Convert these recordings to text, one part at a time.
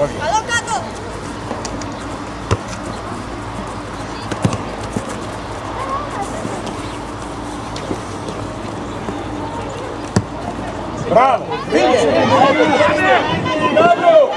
Alô, Cadu! Bravo! Bravo!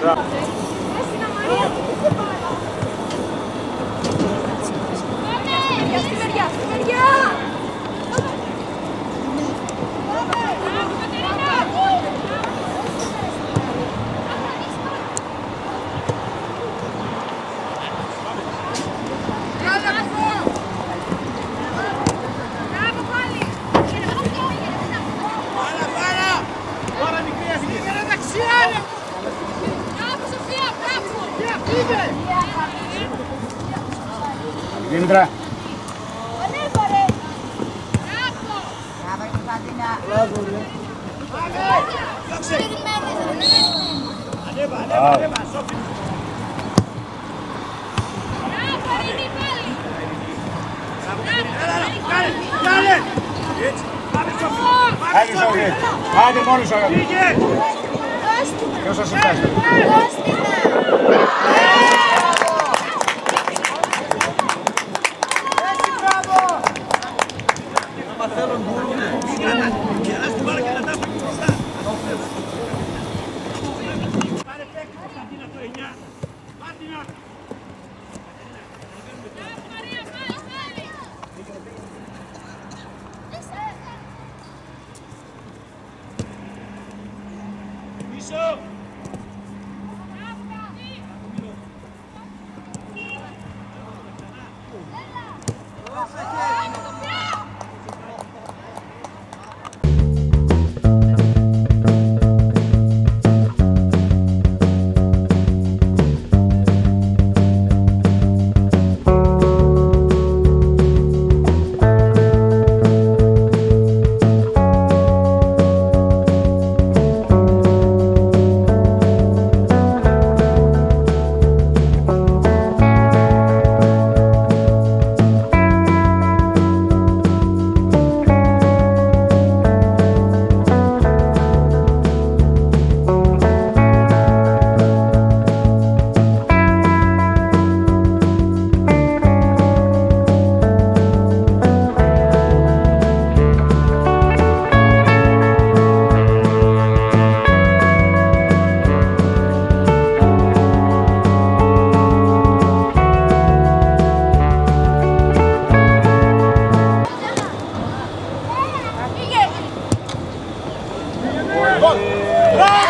Bravo! Δήμητρα. Άντε Σόγη. Άντε μόνος σου αγαπητοί. Ποιος θα σε φτάσει. 건!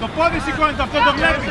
Το πόδι σηκώνεται αυτό, το βλέπεις.